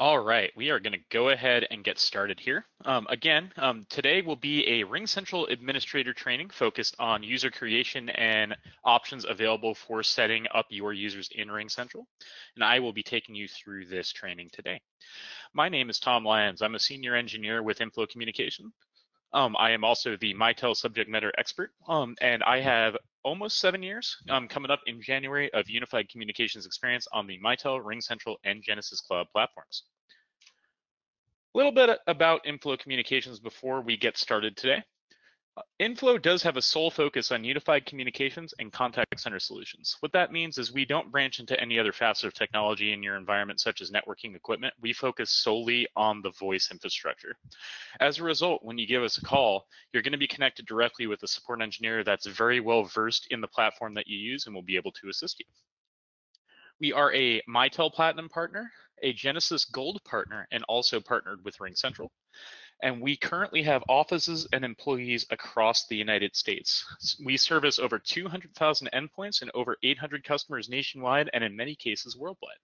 All right, we are going to go ahead and get started here. Um, again, um, today will be a RingCentral administrator training focused on user creation and options available for setting up your users in RingCentral. And I will be taking you through this training today. My name is Tom Lyons. I'm a senior engineer with Inflow Communication. Um, I am also the Mitel subject matter expert, um, and I have almost seven years um, coming up in January of unified communications experience on the Mitel, RingCentral, and Genesys Cloud platforms. A little bit about Inflow Communications before we get started today. Inflow does have a sole focus on unified communications and contact center solutions. What that means is we don't branch into any other facet of technology in your environment, such as networking equipment. We focus solely on the voice infrastructure. As a result, when you give us a call, you're going to be connected directly with a support engineer that's very well versed in the platform that you use and will be able to assist you. We are a Mitel Platinum partner, a Genesys Gold partner, and also partnered with RingCentral and we currently have offices and employees across the United States. We service over 200,000 endpoints and over 800 customers nationwide and in many cases worldwide.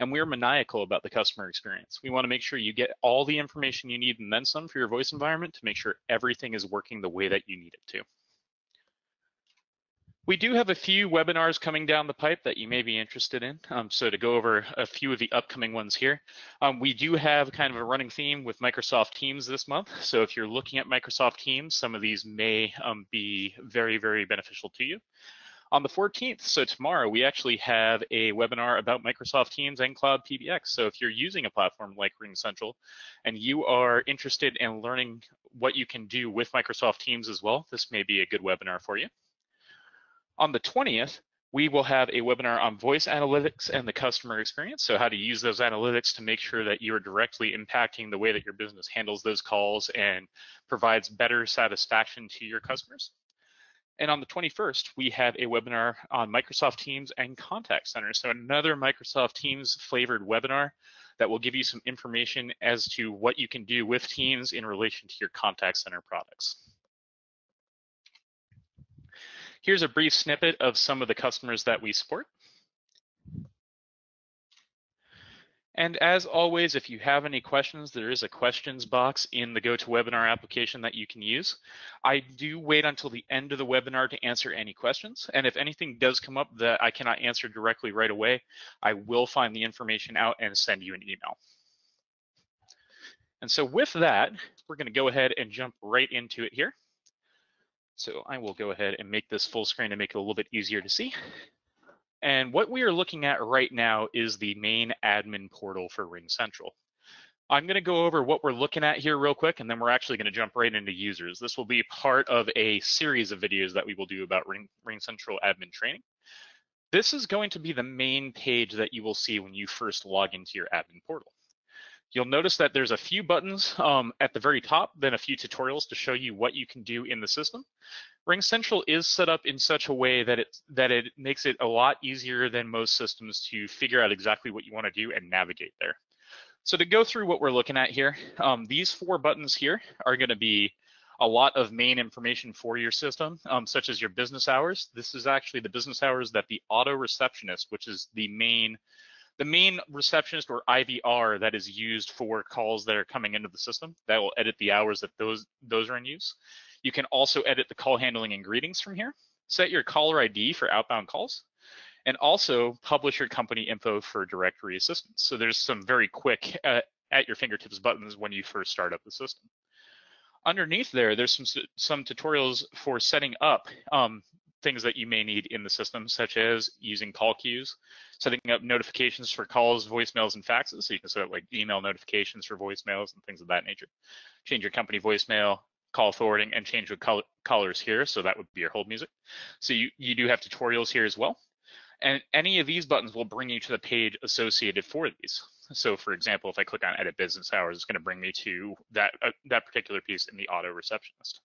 And we're maniacal about the customer experience. We want to make sure you get all the information you need and then some for your voice environment to make sure everything is working the way that you need it to. We do have a few webinars coming down the pipe that you may be interested in. Um, so to go over a few of the upcoming ones here, um, we do have kind of a running theme with Microsoft Teams this month. So if you're looking at Microsoft Teams, some of these may um, be very, very beneficial to you. On the 14th, so tomorrow, we actually have a webinar about Microsoft Teams and Cloud PBX. So if you're using a platform like RingCentral and you are interested in learning what you can do with Microsoft Teams as well, this may be a good webinar for you. On the 20th, we will have a webinar on voice analytics and the customer experience. So how to use those analytics to make sure that you are directly impacting the way that your business handles those calls and provides better satisfaction to your customers. And on the 21st, we have a webinar on Microsoft Teams and Contact Center. So another Microsoft Teams flavored webinar that will give you some information as to what you can do with Teams in relation to your contact center products. Here's a brief snippet of some of the customers that we support. And as always, if you have any questions, there is a questions box in the GoToWebinar application that you can use. I do wait until the end of the webinar to answer any questions. And if anything does come up that I cannot answer directly right away, I will find the information out and send you an email. And so with that, we're gonna go ahead and jump right into it here. So I will go ahead and make this full screen to make it a little bit easier to see. And what we are looking at right now is the main admin portal for RingCentral. I'm going to go over what we're looking at here real quick, and then we're actually going to jump right into users. This will be part of a series of videos that we will do about Ring, RingCentral admin training. This is going to be the main page that you will see when you first log into your admin portal. You'll notice that there's a few buttons um, at the very top, then a few tutorials to show you what you can do in the system. RingCentral is set up in such a way that it that it makes it a lot easier than most systems to figure out exactly what you want to do and navigate there. So to go through what we're looking at here, um, these four buttons here are going to be a lot of main information for your system, um, such as your business hours. This is actually the business hours that the auto receptionist, which is the main the main receptionist or IVR that is used for calls that are coming into the system that will edit the hours that those those are in use. You can also edit the call handling and greetings from here. Set your caller ID for outbound calls and also publish your company info for directory assistance. So there's some very quick uh, at your fingertips buttons when you first start up the system. Underneath there, there's some some tutorials for setting up um, things that you may need in the system, such as using call queues, setting up notifications for calls, voicemails, and faxes. So you can set up like email notifications for voicemails and things of that nature. Change your company voicemail, call forwarding, and change the colors here. So that would be your hold music. So you, you do have tutorials here as well. And any of these buttons will bring you to the page associated for these. So for example, if I click on edit business hours, it's gonna bring me to that, uh, that particular piece in the auto receptionist.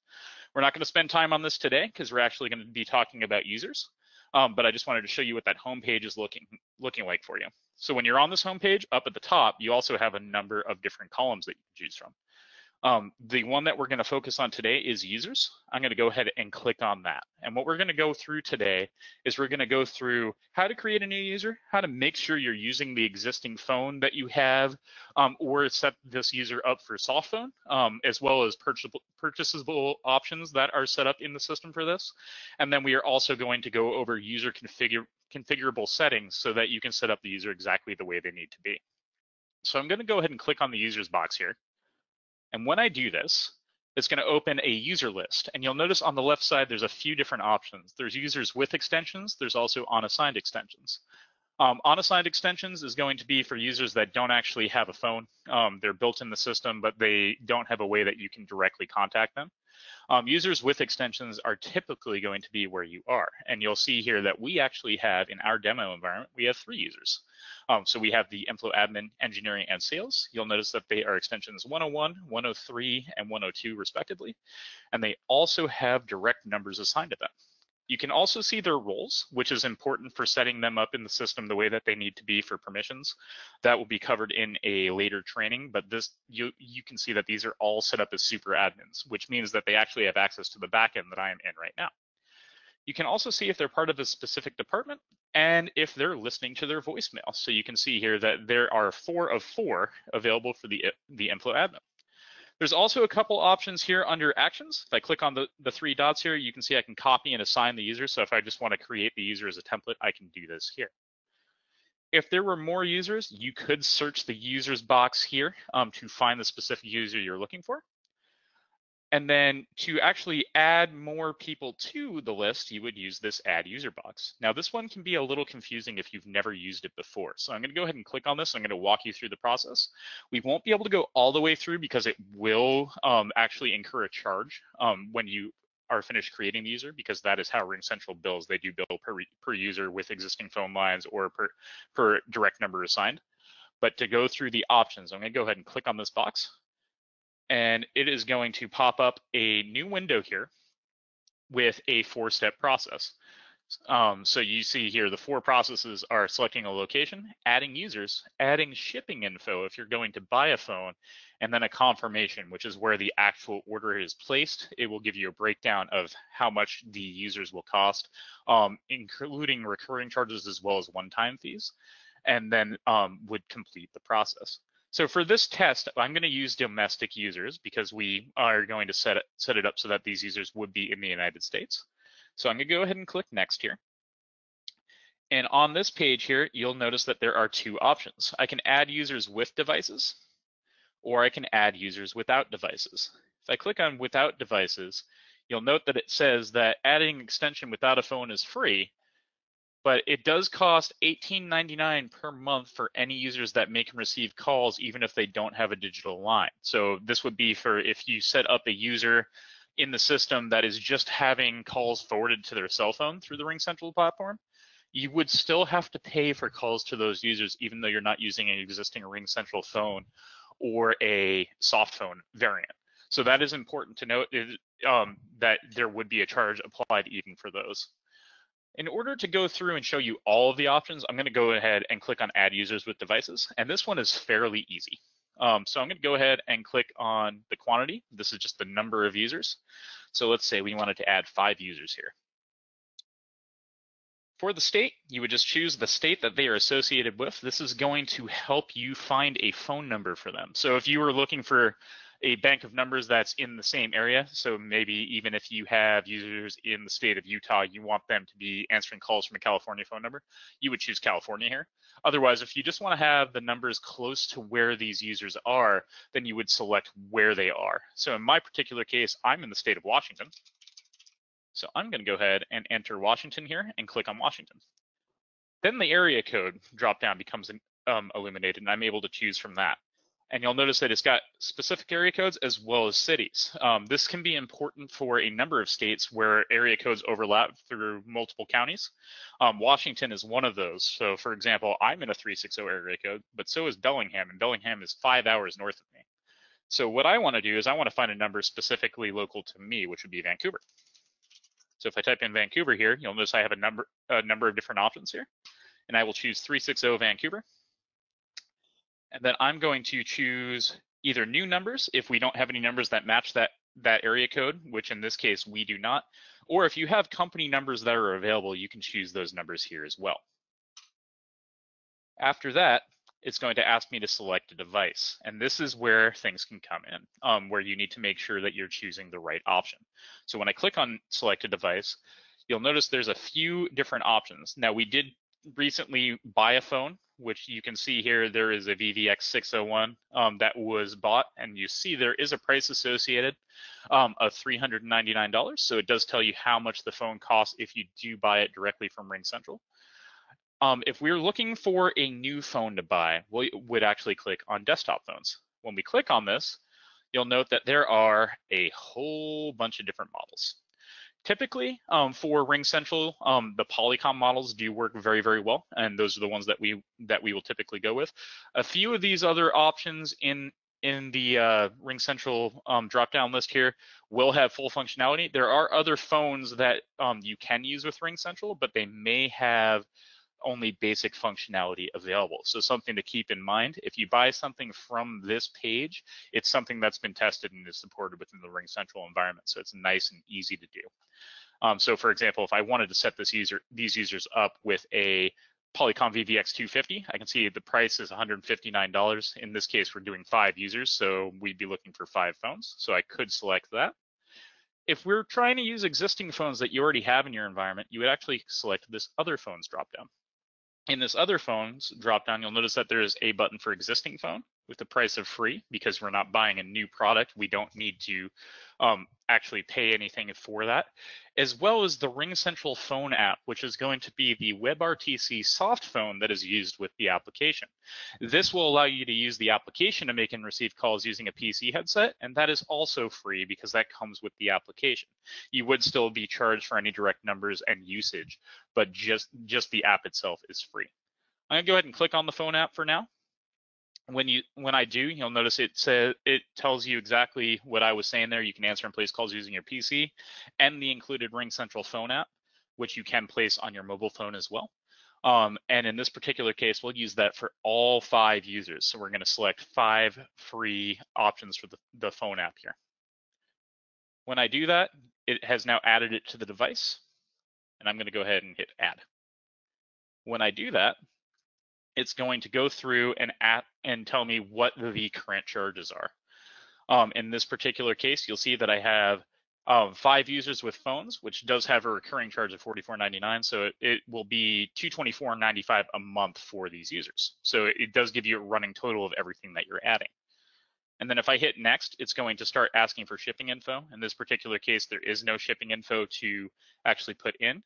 We're not gonna spend time on this today because we're actually gonna be talking about users. Um, but I just wanted to show you what that home page is looking, looking like for you. So when you're on this home page, up at the top, you also have a number of different columns that you can choose from. Um, the one that we're going to focus on today is users. I'm going to go ahead and click on that. And what we're going to go through today is we're going to go through how to create a new user, how to make sure you're using the existing phone that you have, um, or set this user up for soft phone, um, as well as purchasable, options that are set up in the system for this. And then we are also going to go over user configure, configurable settings so that you can set up the user exactly the way they need to be. So I'm going to go ahead and click on the users box here. And when I do this, it's going to open a user list. And you'll notice on the left side, there's a few different options. There's users with extensions. There's also unassigned extensions. Um, unassigned extensions is going to be for users that don't actually have a phone. Um, they're built in the system, but they don't have a way that you can directly contact them. Um, users with extensions are typically going to be where you are. And you'll see here that we actually have in our demo environment, we have three users. Um, so we have the Inflow admin, engineering, and sales. You'll notice that they are extensions 101, 103, and 102 respectively. And they also have direct numbers assigned to them. You can also see their roles, which is important for setting them up in the system the way that they need to be for permissions. That will be covered in a later training, but this you you can see that these are all set up as super admins, which means that they actually have access to the backend that I am in right now. You can also see if they're part of a specific department and if they're listening to their voicemail. So you can see here that there are four of four available for the, the Inflow admin. There's also a couple options here under actions. If I click on the, the three dots here, you can see I can copy and assign the user. So if I just want to create the user as a template, I can do this here. If there were more users, you could search the users box here um, to find the specific user you're looking for. And then to actually add more people to the list, you would use this add user box. Now this one can be a little confusing if you've never used it before. So I'm gonna go ahead and click on this. I'm gonna walk you through the process. We won't be able to go all the way through because it will um, actually incur a charge um, when you are finished creating the user because that is how RingCentral bills. They do bill per, per user with existing phone lines or per, per direct number assigned. But to go through the options, I'm gonna go ahead and click on this box and it is going to pop up a new window here with a four-step process. Um, so you see here the four processes are selecting a location, adding users, adding shipping info if you're going to buy a phone, and then a confirmation, which is where the actual order is placed. It will give you a breakdown of how much the users will cost, um, including recurring charges as well as one-time fees, and then um, would complete the process. So for this test, I'm going to use domestic users because we are going to set it, set it up so that these users would be in the United States. So I'm going to go ahead and click next here. And on this page here, you'll notice that there are two options. I can add users with devices, or I can add users without devices. If I click on without devices, you'll note that it says that adding extension without a phone is free, but it does cost $18.99 per month for any users that make and receive calls, even if they don't have a digital line. So this would be for if you set up a user in the system that is just having calls forwarded to their cell phone through the RingCentral platform, you would still have to pay for calls to those users, even though you're not using an existing RingCentral phone or a soft phone variant. So that is important to note um, that there would be a charge applied even for those. In order to go through and show you all of the options, I'm going to go ahead and click on add users with devices. And this one is fairly easy. Um, so I'm going to go ahead and click on the quantity. This is just the number of users. So let's say we wanted to add five users here. For the state, you would just choose the state that they are associated with. This is going to help you find a phone number for them. So if you were looking for a bank of numbers that's in the same area. So maybe even if you have users in the state of Utah, you want them to be answering calls from a California phone number, you would choose California here. Otherwise, if you just want to have the numbers close to where these users are, then you would select where they are. So in my particular case, I'm in the state of Washington. So I'm going to go ahead and enter Washington here and click on Washington. Then the area code drop down becomes um, illuminated and I'm able to choose from that. And you'll notice that it's got specific area codes as well as cities. Um, this can be important for a number of states where area codes overlap through multiple counties. Um, Washington is one of those. So for example, I'm in a 360 area code, but so is Bellingham, and Bellingham is five hours north of me. So what I wanna do is I wanna find a number specifically local to me, which would be Vancouver. So if I type in Vancouver here, you'll notice I have a number, a number of different options here. And I will choose 360 Vancouver. And then I'm going to choose either new numbers if we don't have any numbers that match that that area code, which in this case we do not, or if you have company numbers that are available, you can choose those numbers here as well. After that, it's going to ask me to select a device. And this is where things can come in, um, where you need to make sure that you're choosing the right option. So when I click on select a device, you'll notice there's a few different options. Now we did recently buy a phone, which you can see here, there is a VVX 601 um, that was bought and you see there is a price associated um, of $399. So it does tell you how much the phone costs if you do buy it directly from RingCentral. Um, if we're looking for a new phone to buy, we would actually click on desktop phones. When we click on this, you'll note that there are a whole bunch of different models. Typically, um, for RingCentral, um, the Polycom models do work very, very well, and those are the ones that we that we will typically go with. A few of these other options in in the uh, RingCentral um, drop-down list here will have full functionality. There are other phones that um, you can use with RingCentral but they may have only basic functionality available. So something to keep in mind, if you buy something from this page, it's something that's been tested and is supported within the RingCentral environment. So it's nice and easy to do. Um, so for example, if I wanted to set this user, these users up with a Polycom VVX 250, I can see the price is $159. In this case, we're doing five users, so we'd be looking for five phones. So I could select that. If we're trying to use existing phones that you already have in your environment, you would actually select this other phones dropdown. In this other phones dropdown, you'll notice that there is a button for existing phone with the price of free because we're not buying a new product. We don't need to um, actually pay anything for that, as well as the RingCentral phone app, which is going to be the WebRTC soft phone that is used with the application. This will allow you to use the application to make and receive calls using a PC headset, and that is also free because that comes with the application. You would still be charged for any direct numbers and usage, but just, just the app itself is free. I'm gonna go ahead and click on the phone app for now when you when I do, you'll notice it says it tells you exactly what I was saying there. You can answer and place calls using your PC and the included RingCentral phone app, which you can place on your mobile phone as well. Um, and in this particular case, we'll use that for all five users. So we're going to select five free options for the, the phone app here. When I do that, it has now added it to the device. And I'm going to go ahead and hit add. When I do that, it's going to go through and at and tell me what the current charges are. Um, in this particular case, you'll see that I have um, five users with phones, which does have a recurring charge of $44.99. So it, it will be $224.95 a month for these users. So it, it does give you a running total of everything that you're adding. And then if I hit next, it's going to start asking for shipping info. In this particular case, there is no shipping info to actually put in.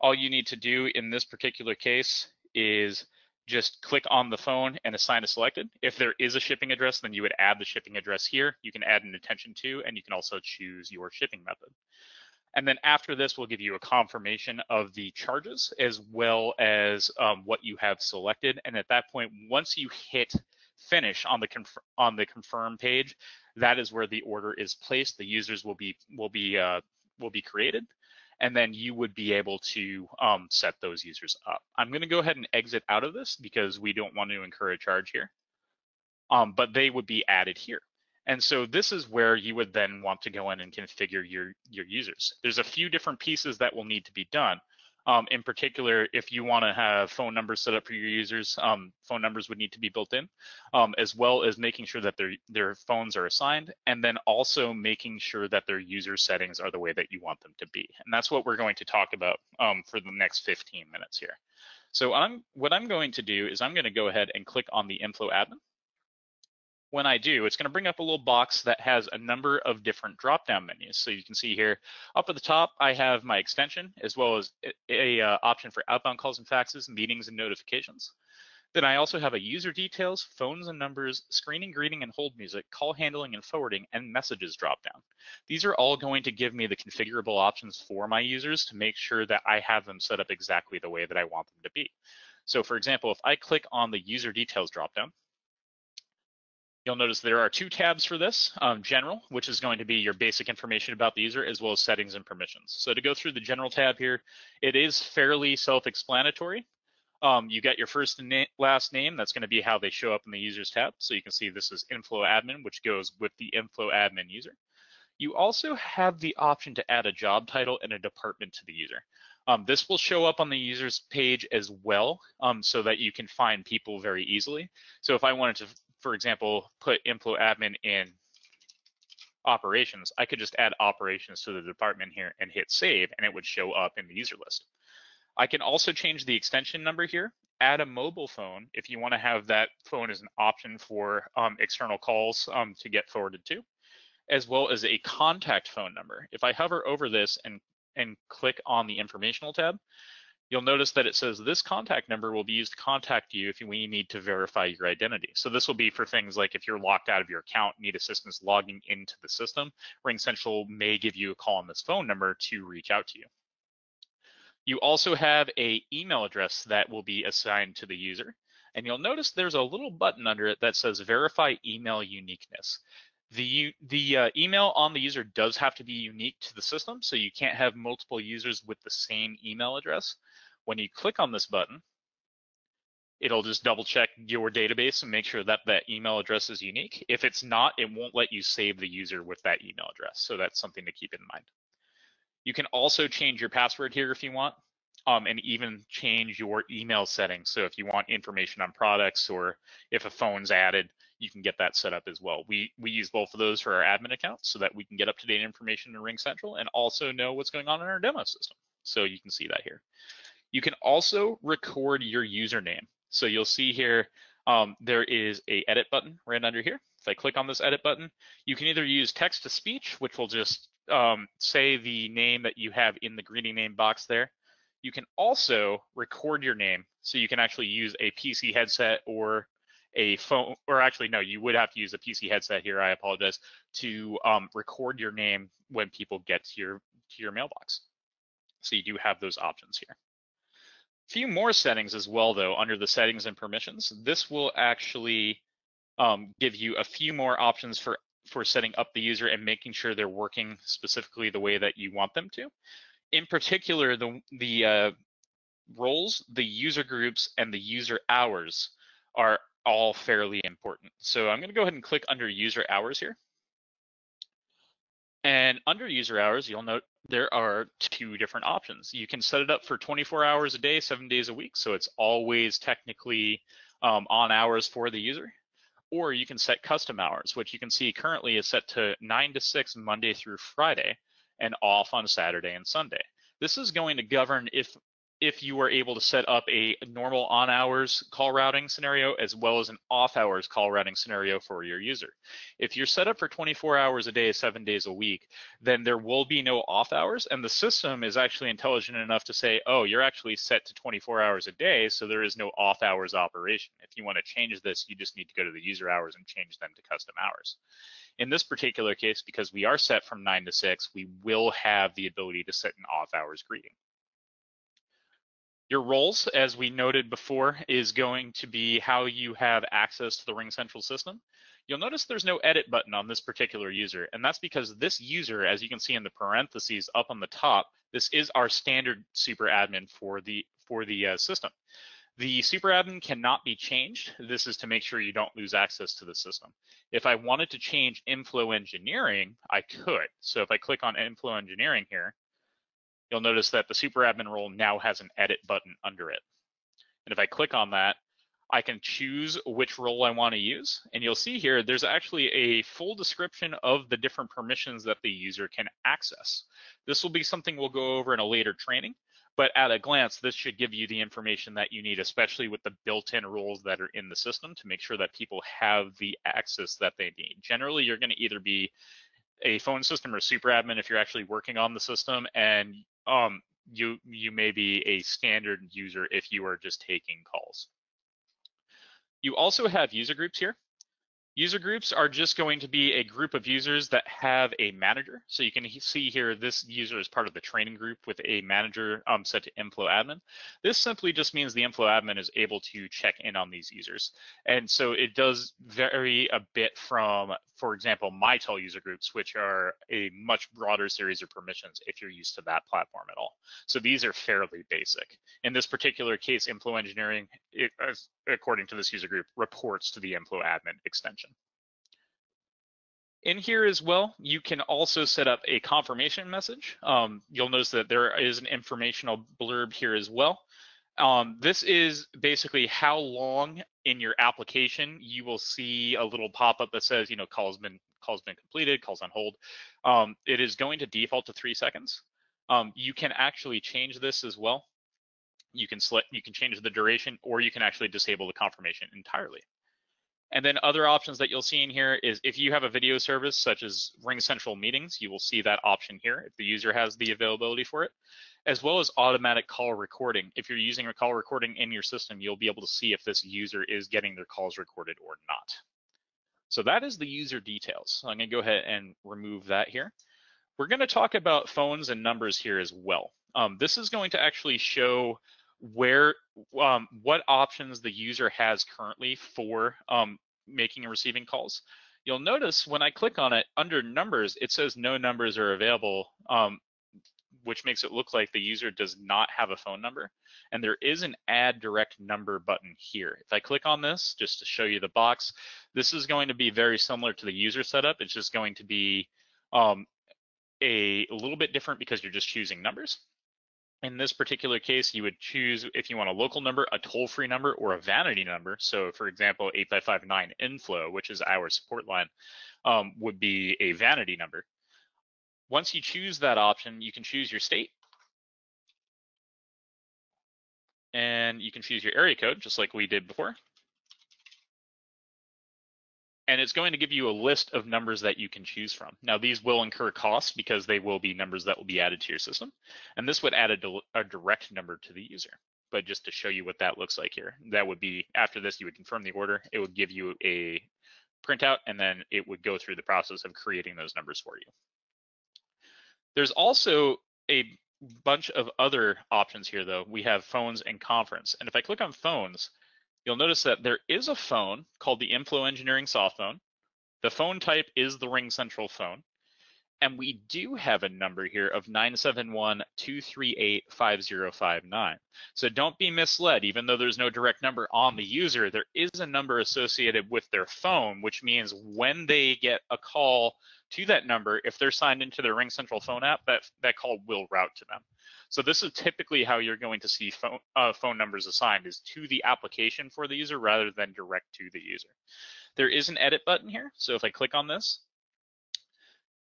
All you need to do in this particular case is just click on the phone and assign a selected. If there is a shipping address, then you would add the shipping address here. You can add an attention to, and you can also choose your shipping method. And then after this, we'll give you a confirmation of the charges as well as um, what you have selected. And at that point, once you hit finish on the on the confirm page, that is where the order is placed. The users will be will be uh, will be created and then you would be able to um, set those users up. I'm going to go ahead and exit out of this because we don't want to incur a charge here, um, but they would be added here. And so this is where you would then want to go in and configure your, your users. There's a few different pieces that will need to be done. Um, in particular, if you want to have phone numbers set up for your users, um, phone numbers would need to be built in, um, as well as making sure that their their phones are assigned, and then also making sure that their user settings are the way that you want them to be. And that's what we're going to talk about um, for the next 15 minutes here. So I'm, what I'm going to do is I'm going to go ahead and click on the Inflow Admin when I do, it's going to bring up a little box that has a number of different drop-down menus. So you can see here up at the top, I have my extension as well as a, a uh, option for outbound calls and faxes, meetings and notifications. Then I also have a user details, phones and numbers, screening, greeting, and hold music, call handling and forwarding, and messages dropdown. These are all going to give me the configurable options for my users to make sure that I have them set up exactly the way that I want them to be. So for example, if I click on the user details dropdown, You'll notice there are two tabs for this, um, general, which is going to be your basic information about the user, as well as settings and permissions. So to go through the general tab here, it is fairly self-explanatory. Um, you got your first and na last name. That's going to be how they show up in the users tab. So you can see this is inflow admin, which goes with the inflow admin user. You also have the option to add a job title and a department to the user. Um, this will show up on the users page as well um, so that you can find people very easily. So if I wanted to, for example, put inflow admin in operations, I could just add operations to the department here and hit save and it would show up in the user list. I can also change the extension number here, add a mobile phone if you want to have that phone as an option for um, external calls um, to get forwarded to as well as a contact phone number. If I hover over this and, and click on the informational tab, you'll notice that it says this contact number will be used to contact you if we need to verify your identity. So this will be for things like if you're locked out of your account, need assistance logging into the system, RingCentral may give you a call on this phone number to reach out to you. You also have a email address that will be assigned to the user. And you'll notice there's a little button under it that says verify email uniqueness. The, the uh, email on the user does have to be unique to the system, so you can't have multiple users with the same email address. When you click on this button, it'll just double check your database and make sure that that email address is unique. If it's not, it won't let you save the user with that email address. So that's something to keep in mind. You can also change your password here if you want, um, and even change your email settings. So if you want information on products or if a phone's added, you can get that set up as well. We we use both of those for our admin accounts so that we can get up to date information in RingCentral and also know what's going on in our demo system. So you can see that here. You can also record your username. So you'll see here um, there is a edit button right under here. If I click on this edit button, you can either use text to speech, which will just um, say the name that you have in the greeting name box there. You can also record your name. So you can actually use a PC headset or a phone, or actually, no, you would have to use a PC headset here. I apologize to um, record your name when people get to your to your mailbox. So you do have those options here. A few more settings as well, though, under the settings and permissions. This will actually um, give you a few more options for for setting up the user and making sure they're working specifically the way that you want them to. In particular, the the uh, roles, the user groups, and the user hours are all fairly important. So I'm going to go ahead and click under user hours here. And under user hours, you'll note there are two different options. You can set it up for 24 hours a day, seven days a week. So it's always technically um, on hours for the user. Or you can set custom hours, which you can see currently is set to 9 to 6 Monday through Friday and off on Saturday and Sunday. This is going to govern if if you are able to set up a normal on hours call routing scenario as well as an off hours call routing scenario for your user. If you're set up for 24 hours a day, seven days a week, then there will be no off hours. And the system is actually intelligent enough to say, oh, you're actually set to 24 hours a day, so there is no off hours operation. If you want to change this, you just need to go to the user hours and change them to custom hours. In this particular case, because we are set from nine to six, we will have the ability to set an off hours greeting. Your roles, as we noted before, is going to be how you have access to the RingCentral system. You'll notice there's no edit button on this particular user, and that's because this user, as you can see in the parentheses up on the top, this is our standard super admin for the for the uh, system. The super admin cannot be changed. This is to make sure you don't lose access to the system. If I wanted to change inflow engineering, I could. So if I click on inflow engineering here, you'll notice that the super admin role now has an edit button under it. And if I click on that, I can choose which role I want to use. And you'll see here, there's actually a full description of the different permissions that the user can access. This will be something we'll go over in a later training, but at a glance, this should give you the information that you need, especially with the built-in rules that are in the system to make sure that people have the access that they need. Generally, you're gonna either be a phone system or super admin if you're actually working on the system and um, you you may be a standard user if you are just taking calls. You also have user groups here. User groups are just going to be a group of users that have a manager. So you can see here, this user is part of the training group with a manager um, set to inflow admin. This simply just means the inflow admin is able to check in on these users. And so it does vary a bit from for example, Mitel user groups, which are a much broader series of permissions if you're used to that platform at all. So these are fairly basic. In this particular case, Inflow Engineering, it, according to this user group, reports to the Inflow admin extension. In here as well, you can also set up a confirmation message. Um, you'll notice that there is an informational blurb here as well. Um, this is basically how long in your application you will see a little pop-up that says, you know, call's been call's been completed, calls on hold. Um, it is going to default to three seconds. Um, you can actually change this as well. You can select, you can change the duration, or you can actually disable the confirmation entirely. And then other options that you'll see in here is if you have a video service such as RingCentral Meetings, you will see that option here if the user has the availability for it, as well as automatic call recording. If you're using a call recording in your system, you'll be able to see if this user is getting their calls recorded or not. So that is the user details. So I'm gonna go ahead and remove that here. We're gonna talk about phones and numbers here as well. Um, this is going to actually show where um, what options the user has currently for um, making and receiving calls. You'll notice when I click on it under numbers, it says no numbers are available, um, which makes it look like the user does not have a phone number. And there is an add direct number button here. If I click on this, just to show you the box, this is going to be very similar to the user setup. It's just going to be um, a, a little bit different because you're just choosing numbers. In this particular case, you would choose if you want a local number, a toll-free number, or a vanity number. So for example, 8559 inflow, which is our support line, um, would be a vanity number. Once you choose that option, you can choose your state. And you can choose your area code, just like we did before and it's going to give you a list of numbers that you can choose from. Now, these will incur costs because they will be numbers that will be added to your system. And this would add a, a, direct number to the user. But just to show you what that looks like here, that would be after this, you would confirm the order. It would give you a printout, and then it would go through the process of creating those numbers for you. There's also a bunch of other options here, though. We have phones and conference. And if I click on phones, you'll notice that there is a phone called the Inflow Engineering soft phone. The phone type is the RingCentral phone. And we do have a number here of 971-238-5059. So don't be misled, even though there's no direct number on the user, there is a number associated with their phone, which means when they get a call to that number, if they're signed into their RingCentral phone app, that, that call will route to them. So this is typically how you're going to see phone, uh, phone numbers assigned is to the application for the user rather than direct to the user. There is an edit button here. So if I click on this,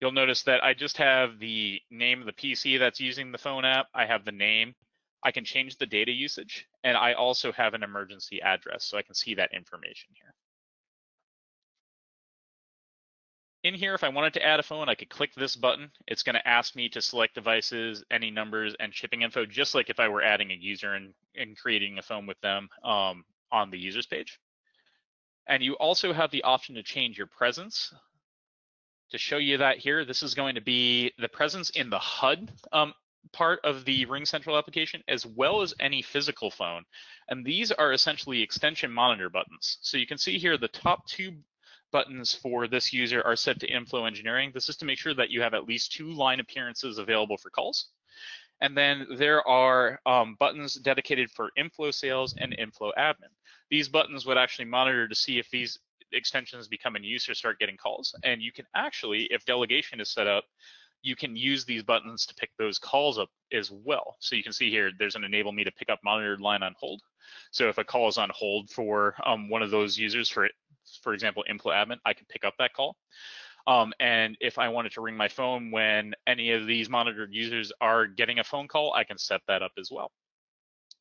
you'll notice that I just have the name of the PC that's using the phone app. I have the name. I can change the data usage, and I also have an emergency address, so I can see that information here. In here, if I wanted to add a phone, I could click this button. It's going to ask me to select devices, any numbers, and shipping info, just like if I were adding a user and, and creating a phone with them um, on the users page. And you also have the option to change your presence. To show you that here, this is going to be the presence in the HUD um, part of the RingCentral application, as well as any physical phone. And these are essentially extension monitor buttons. So you can see here the top two buttons for this user are set to inflow engineering. This is to make sure that you have at least two line appearances available for calls. And then there are um, buttons dedicated for inflow sales and inflow admin. These buttons would actually monitor to see if these extensions become in use or start getting calls. And you can actually, if delegation is set up, you can use these buttons to pick those calls up as well. So you can see here, there's an enable me to pick up monitored line on hold. So if a call is on hold for um, one of those users for for example, inflow admin, I can pick up that call. Um, and if I wanted to ring my phone when any of these monitored users are getting a phone call, I can set that up as well.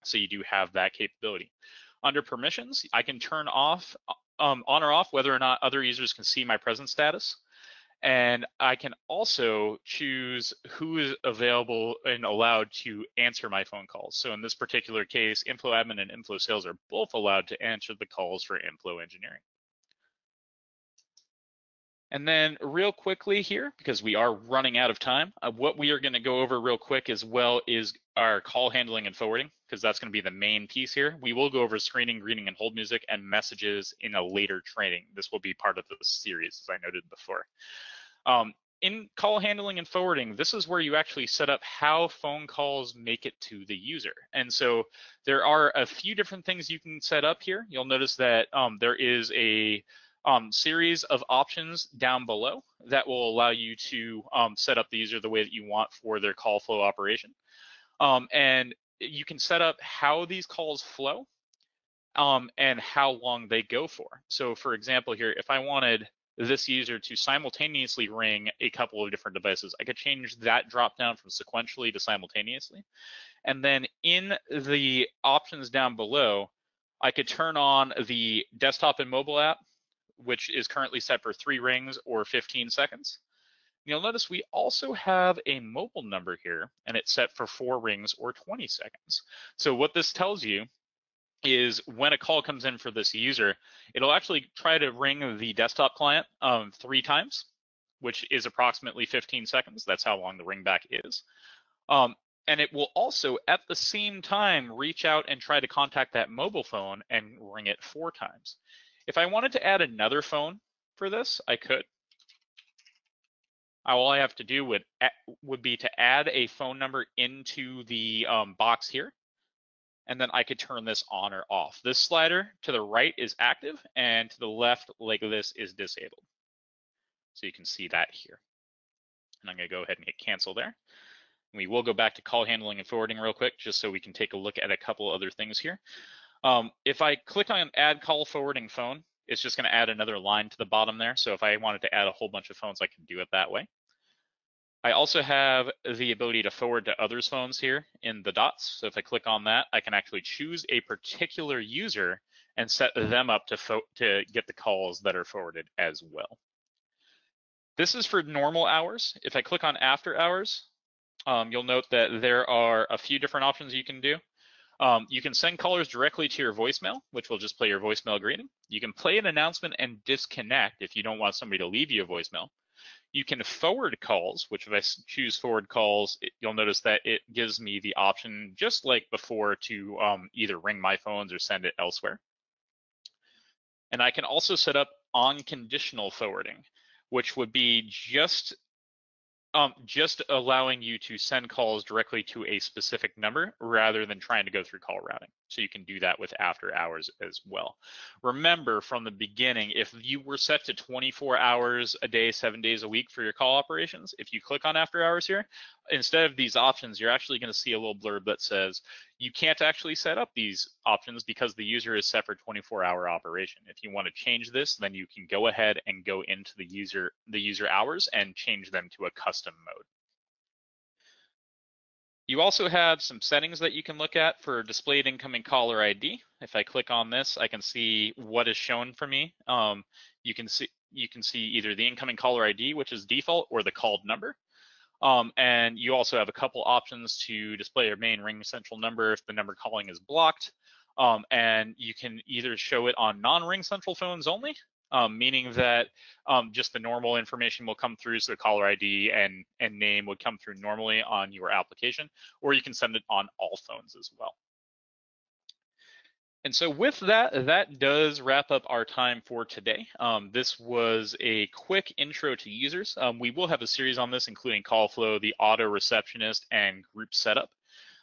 So you do have that capability. Under permissions, I can turn off um, on or off whether or not other users can see my present status. And I can also choose who is available and allowed to answer my phone calls. So in this particular case, Inflow Admin and Inflow Sales are both allowed to answer the calls for Inflow Engineering. And then real quickly here, because we are running out of time, uh, what we are gonna go over real quick as well is our call handling and forwarding, because that's gonna be the main piece here. We will go over screening, greeting, and hold music and messages in a later training. This will be part of the series, as I noted before. Um, in call handling and forwarding, this is where you actually set up how phone calls make it to the user. And so there are a few different things you can set up here. You'll notice that um, there is a um, series of options down below that will allow you to um, set up the user the way that you want for their call flow operation. Um, and you can set up how these calls flow um, and how long they go for. So for example here, if I wanted this user to simultaneously ring a couple of different devices, I could change that drop down from sequentially to simultaneously. And then in the options down below, I could turn on the desktop and mobile app which is currently set for three rings or 15 seconds. You'll notice we also have a mobile number here and it's set for four rings or 20 seconds. So what this tells you is when a call comes in for this user, it'll actually try to ring the desktop client um, three times, which is approximately 15 seconds. That's how long the ringback is. Um, and it will also at the same time reach out and try to contact that mobile phone and ring it four times. If I wanted to add another phone for this, I could. All I have to do would would be to add a phone number into the um, box here, and then I could turn this on or off. This slider to the right is active, and to the left, like this, is disabled. So you can see that here. And I'm gonna go ahead and hit cancel there. We will go back to call handling and forwarding real quick, just so we can take a look at a couple other things here. Um, if I click on add call forwarding phone, it's just going to add another line to the bottom there. So if I wanted to add a whole bunch of phones, I can do it that way. I also have the ability to forward to others' phones here in the dots. So if I click on that, I can actually choose a particular user and set them up to, to get the calls that are forwarded as well. This is for normal hours. If I click on after hours, um, you'll note that there are a few different options you can do. Um, you can send callers directly to your voicemail, which will just play your voicemail greeting. You can play an announcement and disconnect if you don't want somebody to leave you a voicemail. You can forward calls, which if I choose forward calls, it, you'll notice that it gives me the option, just like before, to um, either ring my phones or send it elsewhere. And I can also set up unconditional forwarding, which would be just um, just allowing you to send calls directly to a specific number rather than trying to go through call routing. So you can do that with after hours as well. Remember from the beginning, if you were set to 24 hours a day, seven days a week for your call operations, if you click on after hours here, instead of these options, you're actually going to see a little blurb that says you can't actually set up these options because the user is set for 24 hour operation. If you want to change this, then you can go ahead and go into the user the user hours and change them to a custom mode. You also have some settings that you can look at for displayed incoming caller ID. If I click on this, I can see what is shown for me. Um, you can see you can see either the incoming caller ID, which is default, or the called number. Um, and you also have a couple options to display your main RingCentral number if the number calling is blocked. Um, and you can either show it on non-RingCentral phones only, um, meaning that um, just the normal information will come through, so the caller ID and, and name would come through normally on your application, or you can send it on all phones as well. And so with that, that does wrap up our time for today. Um, this was a quick intro to users. Um, we will have a series on this, including call flow, the auto receptionist, and group setup.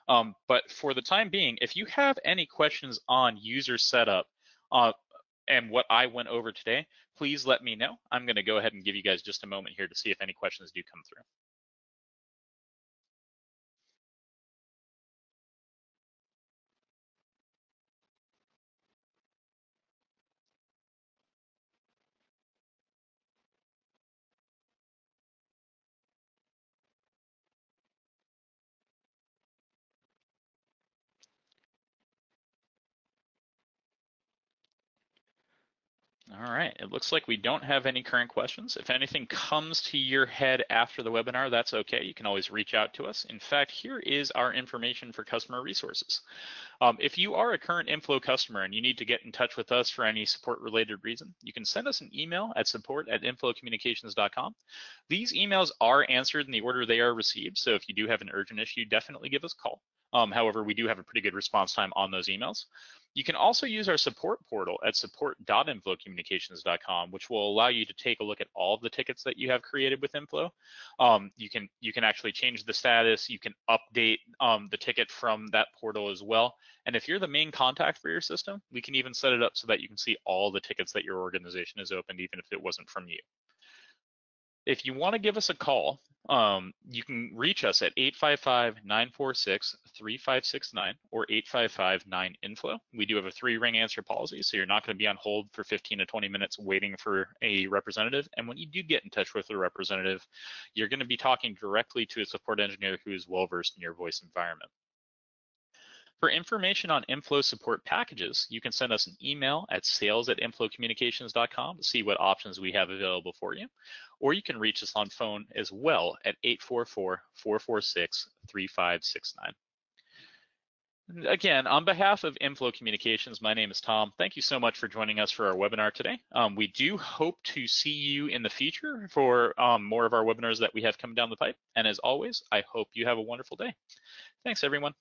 Um, but for the time being, if you have any questions on user setup uh, and what I went over today, please let me know. I'm going to go ahead and give you guys just a moment here to see if any questions do come through. All right, it looks like we don't have any current questions. If anything comes to your head after the webinar, that's okay. You can always reach out to us. In fact, here is our information for customer resources. Um, if you are a current inflow customer and you need to get in touch with us for any support related reason, you can send us an email at support at inflowcommunications.com. These emails are answered in the order they are received. So if you do have an urgent issue, definitely give us a call. Um, however, we do have a pretty good response time on those emails. You can also use our support portal at support.inflowcommunications.com, which will allow you to take a look at all of the tickets that you have created with Inflow. Um, you can you can actually change the status. You can update um, the ticket from that portal as well. And if you're the main contact for your system, we can even set it up so that you can see all the tickets that your organization has opened, even if it wasn't from you. If you want to give us a call, um, you can reach us at 855-946-3569 or 855-9-INFLOW. We do have a three-ring answer policy, so you're not going to be on hold for 15 to 20 minutes waiting for a representative. And when you do get in touch with a representative, you're going to be talking directly to a support engineer who is well-versed in your voice environment. For information on Inflow support packages, you can send us an email at sales at inflowcommunications.com to see what options we have available for you. Or you can reach us on phone as well at 844-446-3569. Again, on behalf of Inflow Communications, my name is Tom. Thank you so much for joining us for our webinar today. Um, we do hope to see you in the future for um, more of our webinars that we have coming down the pipe. And as always, I hope you have a wonderful day. Thanks, everyone.